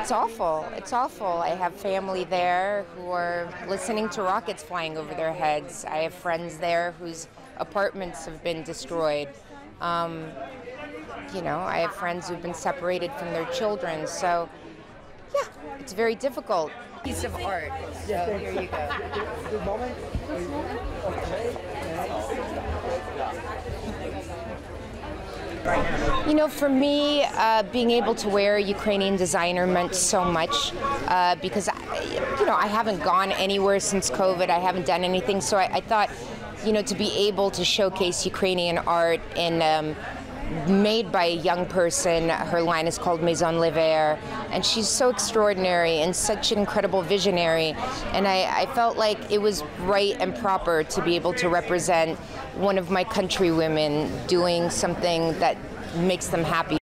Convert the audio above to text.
It's awful. It's awful. I have family there who are listening to rockets flying over their heads. I have friends there whose apartments have been destroyed. Um, you know, I have friends who've been separated from their children. So, yeah, it's very difficult. Piece of art. So here you go. You know, for me, uh, being able to wear Ukrainian designer meant so much uh, because, I, you know, I haven't gone anywhere since COVID. I haven't done anything. So I, I thought, you know, to be able to showcase Ukrainian art in um, made by a young person. Her line is called Maison Lever, and she's so extraordinary and such an incredible visionary. And I, I, felt like it was right and proper to be able to represent one of my countrywomen doing something that makes them happy.